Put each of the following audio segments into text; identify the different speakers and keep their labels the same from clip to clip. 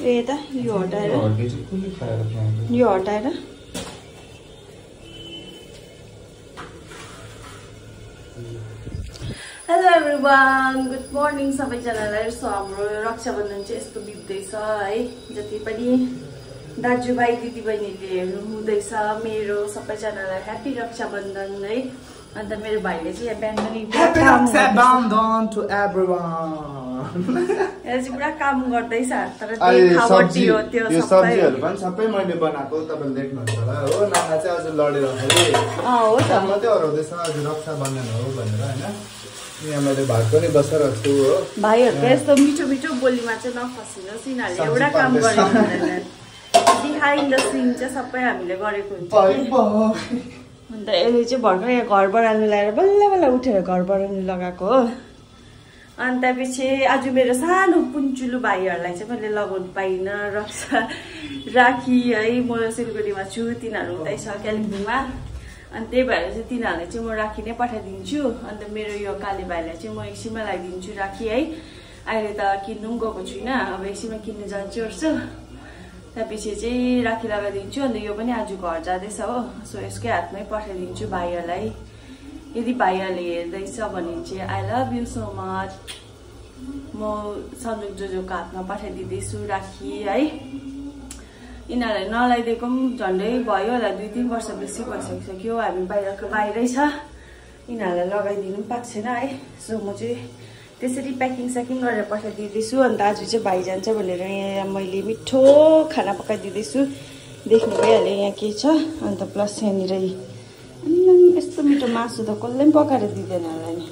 Speaker 1: ए यता यो हटाएर यो हटाएर हेलो एभ्रिवान गुड मर्निङ सबैजनालाई सो हाम्रो रक्षाबन्धन चाहिँ यस्तो बित्दैछ है जति पनि दाजुभाइ दिदीबहिनीले हेर्नु हुँदैछ मेरो सबैजनालाई ह्याप्पी रक्षाबन्धन है अन्त मेरो भाइले चाहिँ यहाँ बिहान पनि पुरा काम गर्दैछ। तर
Speaker 2: यो
Speaker 1: सबै
Speaker 2: सब्जीहरू पनि सबै मैले बनाएको तपाईँले देख्नुहुन्छ होला। हो नाना चाहिँ अझ लडेर मात्रै हराउँदैछ आज रक्षाबन्धन हो भनेर होइन? यहाँ मैले भात पनि बसेर छु हो।
Speaker 1: भाइहरूको यस्तो मिठो मिठो बोलीमा चाहिँ नफसिनुहोस् यिनीहरूले एउटा काम। गरेको बिहाइन्ड द सिन चाहिँ सबै हामीले गरेको हुन्छ। अन्त यसले चाहिँ भर्खर यहाँ घर बढाल्नु लगाएर बल्ल बल्ल उठेर घर बढाल्नु लगाएको हो। अन्त पछि आज मेरो सानो पुन्चुलु भाइहरूलाई चाहिँ मैले लगाउनु पाइनँ रक्षा राखी है म सिलगढीमा छु तिनीहरू उतै छ कालिम्पोङमा। अनि त्यही भएर चाहिँ तिनीहरूलाई चाहिँ म राखी नै पठाइदिन्छु। अन्त मेरो यो काले भाइलाई चाहिँ म एकछिनमा लगाइदिन्छु राखी है। अहिले त किन्नु पनि गएको छुइनँ अब एकछिनमा किन्नु जान्छु ओर्छु त्यसपछि चाहिँ राखी लगाइदिन्छु अन्त यो पनि आज घर जाँदैछ हो। सो यसकै हातमै पठाइदिन्छु भाइहरूलाई। यदि भाइहरूले हेर्दैछ भने चाहिँ I love you so much म सन्दुक जोजोको हातमा पठाइदिँदैछु राखी है। यिनीहरूलाई नलाइदिएको पनि झन्डै भयो होला दुई तिन वर्ष बेसी भइसकिसक्यो हामी बाहिरको बाहिरै छ। यिनीहरूलाई लगाइदिनु पनि पाएको छैन है। सो म चाहिँ त्यसरी प्याकिङ स्याकिङ गरेर पठाइदिँदैछु अन्त आज चाहिँ भाइ जान्छ भनेर यहाँ मैले मिठो खाना पकाइदिँदैछु। देख्नु भइहाल्यो यहाँ के छ। अन्त प्लस यहाँनिर यस्तो मिठो मासु त कसले पनि पकाएर दिँदैन होला नि।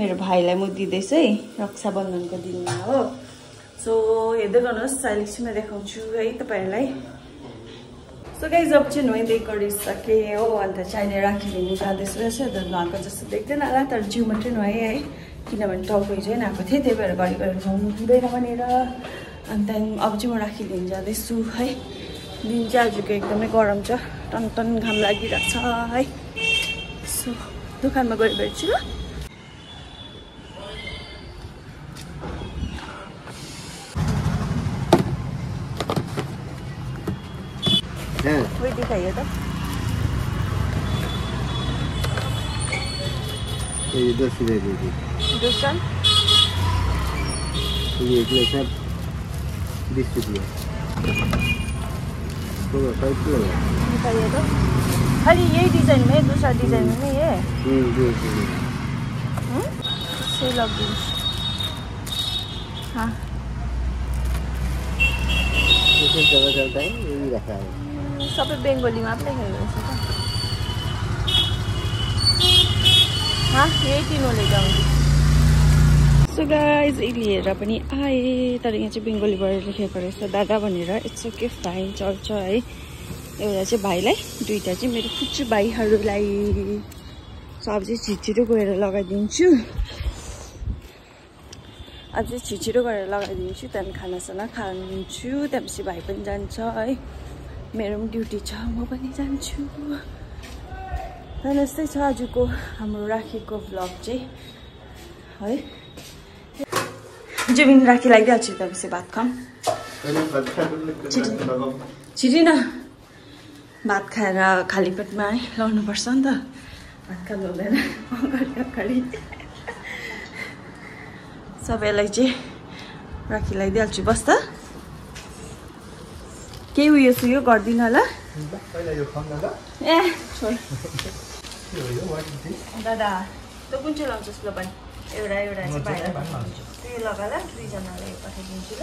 Speaker 1: मेरो भाइलाई म दिँदैछु है रक्षाबन्धनको दिनमा हो। सो हेर्दै गर्नुहोस् साइलेक्समा देखाउँछु है तपाईँहरूलाई। सो गाइज अब चाहिँ नुहाइदिए गरिसकेँ हो अन्त चाहिँ अहिले राखी लिनु जाँदैछु रहेछ अन्त नुहाएको जस्तो देख्दैन होला तर जिउ मात्रै नुहाएँ है। किनभने टाउको हिजो आएको थिएँ त्यही भएर घरि घरि नुहाउनु हुँदैन भनेर। अन्त त्यहाँदेखि अब चाहिँ म राखी लिनु जाँदैछु है। दिन चाहिँ आजको एकदमै गरम छ टन टन घाम लागिरहेको छ है। सो दोकानमा गएर भेट्छु ल वही दिखाइए तो
Speaker 3: ये दस दे दीजिए
Speaker 1: दूसरा
Speaker 3: ये जो सब बीस रुपये तो
Speaker 1: तो खाली यही डिजाइन में दूसरा डिजाइन में नहीं है
Speaker 3: हम्म जी जी
Speaker 1: सेल ऑफ दिस हाँ।
Speaker 3: जैसे जगह चलता है ये भी रखा है
Speaker 1: सबै बेङ्गोलीमा लेखेको रहेछ त। हाँ यही सो गाइज लिएर पनि आएँ तर यहाँ चाहिँ बेङ्गोलीबाट लेखेको रहेछ दादा भनेर इट्स ओके फाइन चल्छ है। एउटा चाहिँ भाइलाई दुइटा चाहिँ मेरो कुचु भाइहरूलाई। चाहिँ छिटो गएर लगाइदिन्छु। अब चाहिँ छिटो गरेर लगाइदिन्छु त्यहाँदेखि खानासाना खान्छु त्यहाँपछि भाइ पनि जान्छ है। मेरो पनि ड्युटी छ म पनि जान्छु। यस्तै छ आजको हाम्रो राखीको भ्लग चाहिँ है। जमिन राखी लगाइदिइहाल्छु त्यहाँपछि भात खाऊँ छिटी। न भात खाएर खाली पेटमा है लाउनुपर्छ नि त। भात खानु हुँदैन। अगाडि अगाडि। सबैलाई चाहिँ राखी लगाइदिइहाल्छु। बस् त। केही उयो सुयो गर्दिनँ
Speaker 2: ल।
Speaker 1: ए दादा कुन चाहिँ लाउँछस् ल भाइ? एउटा एउटा चाहिँ त्यो दुईजनालाई पठाइदिन्छु ल।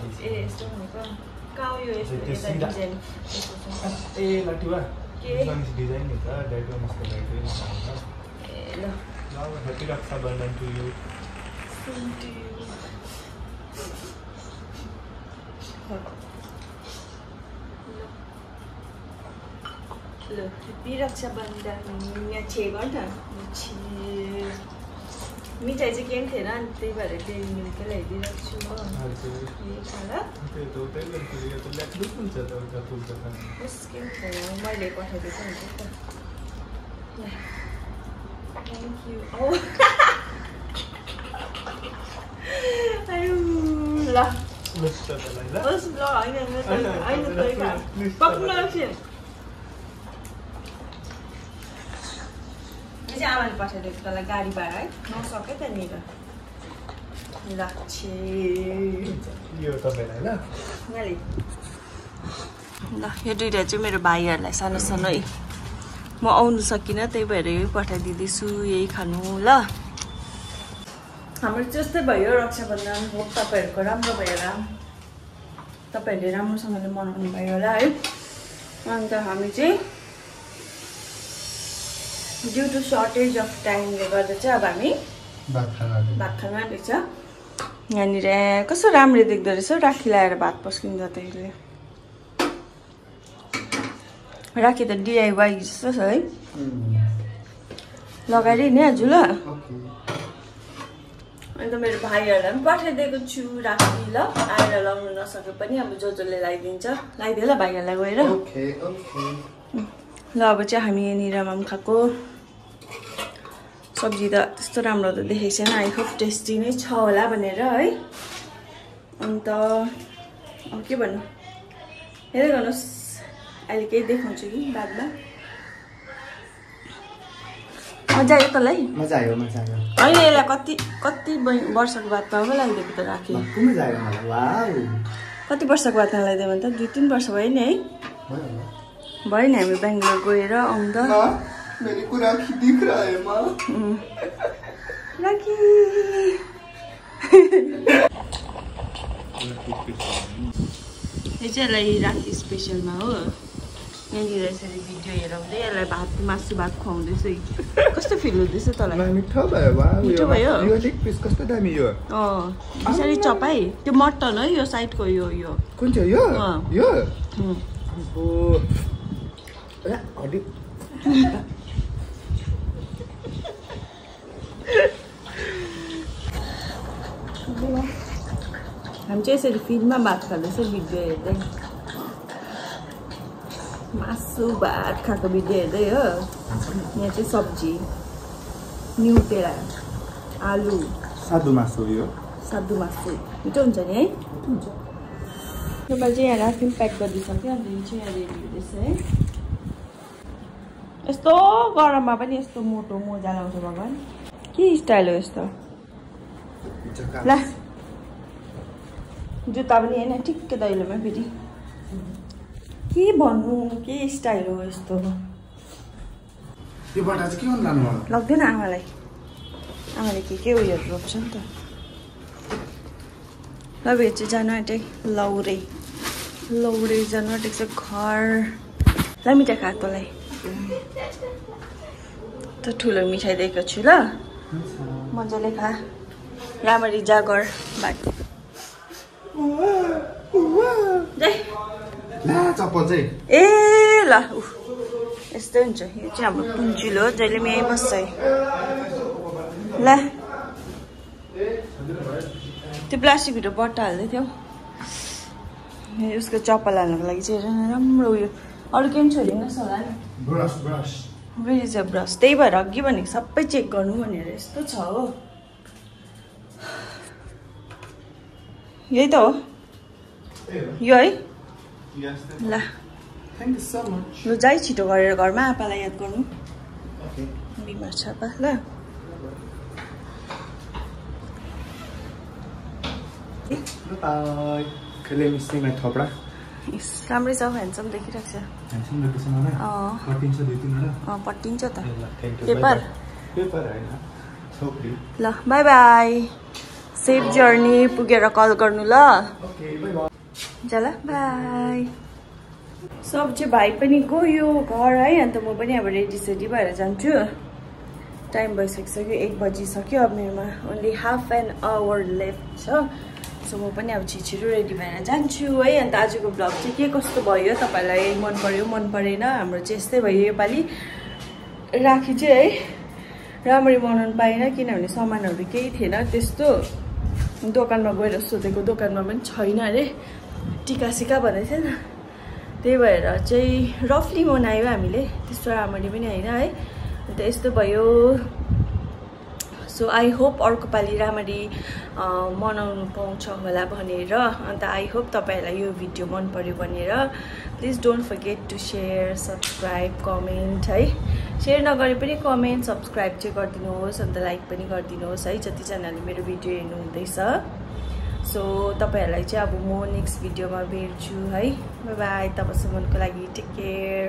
Speaker 1: ए यस्तो भनेको कहाँ हो यो यस्तो
Speaker 2: त्यो
Speaker 1: यता
Speaker 2: सिधा।
Speaker 1: डिजाइन यस्तो छ।
Speaker 2: ए लटुवा
Speaker 1: के?
Speaker 2: डिजाइन नि त that one is the right way
Speaker 1: ए ल
Speaker 2: ह्याप्पी रक्षाबन्धन टु यु
Speaker 1: ल मिठाई चाहिँ केही पनि थिएन अनि त्यही भएर डेरी मिल्कै ल्याइदिइरहेको छु म मैले पठाइदिएको हुन्छ त ल. होइन पक्नु एकछिन यो चाहिँ आमाले पठाइदिएको तँलाई गाडी भाडा है नसक्यो त्यहाँनिर ल यो दुइटा चाहिँ मेरो भाइहरूलाई सानो सानो है। म आउनु सकिनँ त्यही भएर यही पठाइदिँदैछु यही खानु ल। हाम्रो यस्तै भयो रक्षाबन्धन। हो तपाईँहरूको राम्रो भयो होला। तपाईँहरूले राम्रोसँगले मनाउनु भयो होला है। अन्त हामी चाहिँ ड्यु टु सर्टेज अफ टाइमले गर्दा चाहिँ अब हामी
Speaker 2: भात खाना
Speaker 1: भात खान आँटेको छ। यहाँनिर कस्तो राम्रो देख्दो रहेछ राखी लगाएर भात पस्किँदा त यसले। राखी त डिआइवाई जस्तो छ है। लगाएर नि आज ल। अन्त मेरो भाइहरूलाई पनि पठाइदिएको छु राखी ल आएर लाउनु नसके पनि अब जो जसले लगाइदिन्छ। लगाइदियो ल भाइहरूलाई गएर। ल अब चाहिँ हामी यहाँनिरमा पनि खाएको। सब्जी त त्यस्तो राम्रो त देखेको छैन। आई होप टेस्टी नै छ होला भनेर है। अन्त अब के भन्नु? हेर्दै गर्नुहोस्। अहिले केही देखाउँछु कि बादमा? मजा आयो तँलाई?
Speaker 3: मजा आयो मजा आयो।
Speaker 1: होइन यसलाई कति कति वर्षको बादमा पो लगाइदिएको त राखेँ। कति वर्षको बादमा लगाइदियो भने त दुई तिन वर्ष भयो नि है। भयो नि हामी बेङ्गलोर गएर आउँदा।
Speaker 2: मेरी को राखी दिख रहा है माँ।
Speaker 1: राखी। यो चाहिँ यसलाई राखी स्पेसलमा हो। यहाँनिर यसरी भिडियो हेराउँदै यसलाई भात मासु भात खुवाउँदैछ। कस्तो फिल हुँदैछ तँलाई?
Speaker 2: मिठो भयो
Speaker 1: मिठो भयो?
Speaker 2: यो लेग पिस कस्तो दामी यो
Speaker 1: अँ यसरी चपाई? त्यो मटन है यो साइडको यो यो।
Speaker 2: कुन चाहिँ यो। यो हड्डी
Speaker 1: हामी चाहिँ यसरी फिल्डमा भात खाँदैछ भिडियो हेर्दै मासु भात खाएको भिडियो हेर्दै हो यहाँ चाहिँ सब्जी न्युटेला आलु
Speaker 2: साधु मासु यो
Speaker 1: साधु मासु मिठो हुन्छ नि है मैले चाहिँ यहाँ राखी पनि प्याक गरिदिइसक्यो अन्त यो चाहिँ यहाँ रेडी हुँदैछ है यस्तो गरममा पनि यस्तो मोटो मोजा लाउँछ भगवान् के स्टाइल हो यस्तो ला जुत्ता पनि होइन ठिक्कै दैलोमा फेरि के भन्नु के स्टाइल हो यस्तो लाग्दैन आमालाई आमाले के के उयोहरू रोप्छ नि त ल यो चाहिँ जानु लौरे लौरे जानु आँटेको छ घर ल मिठाई खा तँलाई त ठुलो मिठाई दिएको छु ल मजाले खा। राम्ररी जागर बाटो ए ल यस्तै हुन्छ यो चाहिँ हाम्रो पुन्चुलो हो जहिले पनि यहीँ बस्छ है। ल। त्यो प्लास्टिकभित्र बट्टा हाल्दै थियो। उसको चप्पल हाल्नुको लागि चाहिँ राम्रो उयो। अरू केही पनि छोडिनुहोस् होला नि। वेयर इज अ ब्रस त्यही भएर अघि भनेको सबै चेक गर्नु भनेर यस्तो छ हो। यही त हो। यो है। ल। लु जाइ छिटो गरेर घरमा आपालाई याद गर्नु। बिमार छ आपा ल।
Speaker 2: थपडा।
Speaker 1: राम्रै छ ह्यान्डसम देखिरहेको छ। पट्टिन्छ त।
Speaker 2: ल थ्याङ्क यू
Speaker 1: पेपर ल बाई बाई सेफ जर्नी पुगेर कल गर्नु ल। ल बाई सब चाहिँ भाइ पनि गयो घर है अन्त म पनि अब रेडी सेडी भएर जान्छु। टाइम भइसकिसक्यो एक बजिसक्यो अब मेरोमा। Only half an hour left छ। सो म पनि अब छिटो रेडी भएर जान्छु है। अन्त आजको ब्लग चाहिँ के कस्तो भयो तपाईँलाई? मन पऱ्यो मन परेन? हाम्रो चाहिँ यस्तै भयो योपालि। राखी चाहिँ है राम्ररी बनाउनु पाएन किनभने सामानहरू केही थिएन। त्यस्तो दोकानमा गएर सोधेको दोकानमा पनि छैन अरे। सिका भनेको थिएन। त्यही भएर चाहिँ रफली मनायो हामीले। त्यस्तो राम्ररी पनि होइन है। अन्त यस्तो भयो। सो आई होप अर्को पालि राम्ररी मनाउनु पाउँछ होला भनेर। अन्त आई होप तपाईँहरूलाई यो भिडियो मन पऱ्यो भनेर। Please don't forget to share subscribe comment है। सेयर नगरे पनि कमेन्ट सब्सक्राइब चाहिँ गरिदिनुहोस् अन्त लाइक पनि गरिदिनुहोस् है। जतिजनाले मेरो भिडियो हेर्नु हुँदैछ सो तपाईँहरूलाई चाहिँ अब म नेक्स्ट भिडियोमा भेट्छु है। बाई तबसम्मको लागि टेक केयर